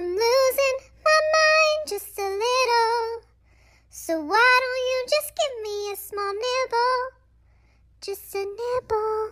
I'm losing my mind just a little. So why don't you just give me a small nibble? Just a nibble.